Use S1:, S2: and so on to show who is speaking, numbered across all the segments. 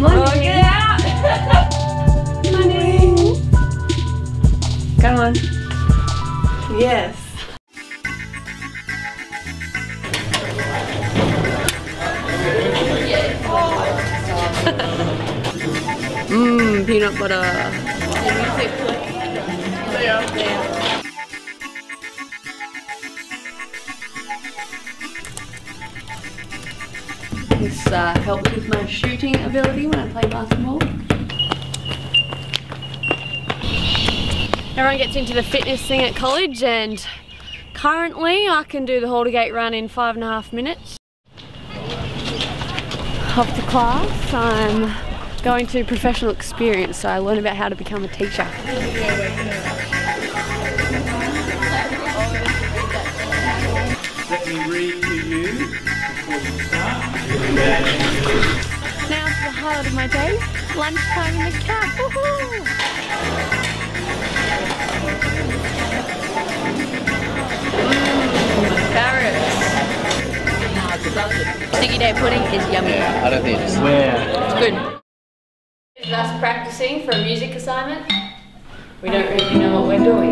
S1: Money. Oh, get out. Money. Come on.
S2: Yes.
S1: Mmm, peanut butter. Did say play? Yeah. yeah. This uh, helps with my shooting ability when I play basketball. Everyone gets into the fitness thing at college and currently I can do the Haltergate run in five and a half minutes. After class I'm going to professional experience so I learn about how to become a teacher.
S3: Let me read to you before you start.
S1: Now for the highlight of my day, lunchtime in the cab. Woohoo! Carrots. Sticky day pudding is yummy.
S4: Yeah, I don't think it's
S3: Where?
S1: It's good. This is us practicing for a music assignment. We don't really know what we're doing.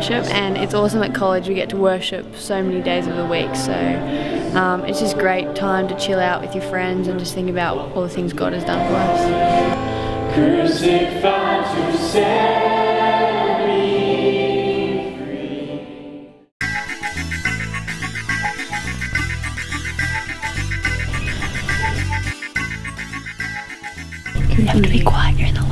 S1: Worship, and it's awesome at college. We get to worship so many days of the week, so um, it's just great time to chill out with your friends and just think about all the things God has done for us.
S3: Crucified to set me
S1: You have to be quiet, you're in the library.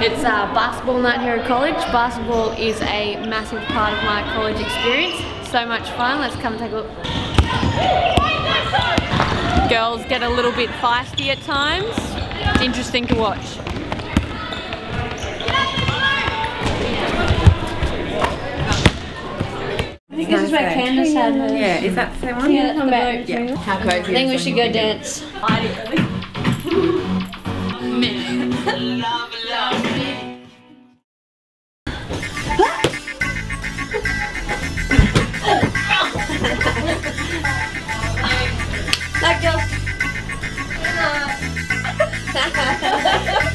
S1: It's uh, basketball night here at college. Basketball is a massive part of my college experience. So much fun. Let's come take a look. Girls get a little bit feisty at times. It's interesting to watch.
S2: I think this is where Candace had her.
S5: Yeah, is that the same one?
S2: Yeah, come back.
S5: Yeah. How cozy
S1: I think we should go dance. Like this.